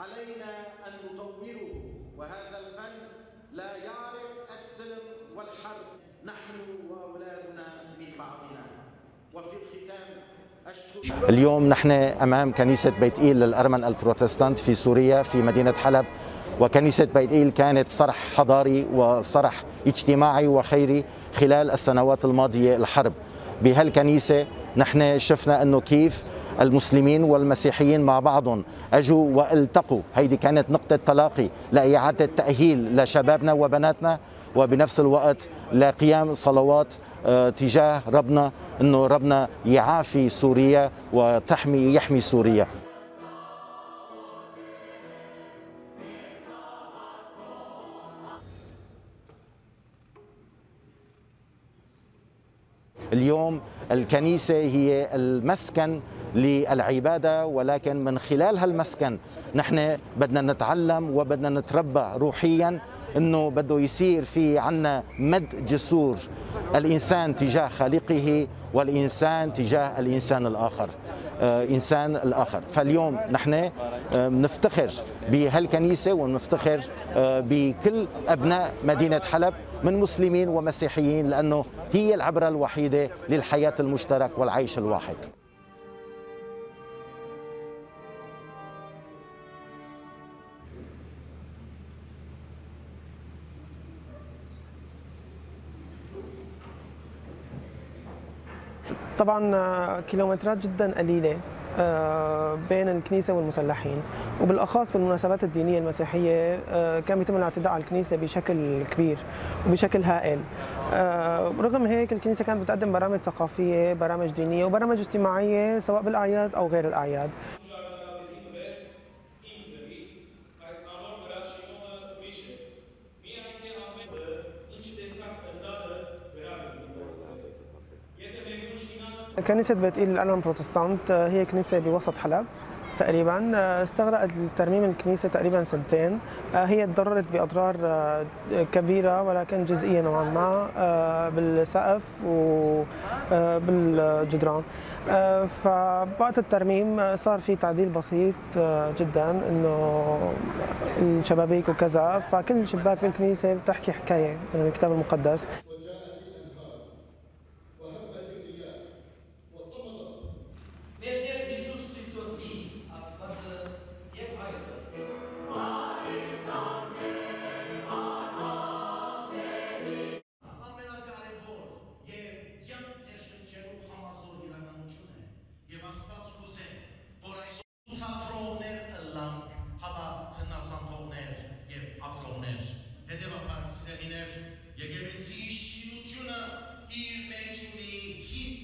علينا أن نطوره. وهذا الفن لا يعرف السلم والحرب. نحن وأولادنا من بعضنا. وفي الختام اليوم نحن أمام كنيسة بيت إيل للأرمن البروتستانت في سوريا في مدينة حلب. وكنيسة بيت إيل كانت صرح حضاري وصرح اجتماعي وخيري خلال السنوات الماضية الحرب بهالكنيسة نحن شفنا أنه كيف المسلمين والمسيحيين مع بعضهم أجوا والتقوا. هيدي كانت نقطة تلاقي لإعادة تأهيل لشبابنا وبناتنا وبنفس الوقت لقيام صلوات آه، تجاه ربنا إنه ربنا يعافي سوريا وتحمي يحمي سوريا. اليوم الكنيسة هي المسكن للعبادة ولكن من خلال هالمسكن نحن بدنا نتعلم وبدنا نتربى روحيا إنه بده يصير في عنا مد جسور الإنسان تجاه خالقه والإنسان تجاه الإنسان الآخر آه، إنسان الآخر. فاليوم نحن آه، بنفتخر بهالكنيسة ونفتخر آه، بكل أبناء مدينة حلب من مسلمين ومسيحيين لأنه هي العبرة الوحيدة للحياة المشترك والعيش الواحد. طبعا آه، كيلومترات جدا قليلة آه، بين الكنيسة والمسلحين. وبالأخص بالمناسبات الدينية المسيحية آه، كان بيتم الاعتداء على الكنيسة بشكل كبير وبشكل هائل. رغم هيك الكنيسة كانت بتقدم برامج ثقافية برامج دينية وبرامج اجتماعية سواء بالأعياد أو غير الأعياد. كنيسة بيت إيل الألم بروتستانت آه، هي كنيسة بوسط حلب تقريبا آه، استغرقت ترميم الكنيسة تقريبا سنتين. آه، هي تضررت بأضرار كبيرة ولكن جزئية نوعا ما بالسقف وبالجدران فوقت الترميم صار في تعديل بسيط جدا إنه الشبابيك وكذا. فكل شباك بالكنيسة بتحكي حكاية من الكتاب المقدس. Սեմիներ, եկեղեցի շինությունը իր մեջ ունի հին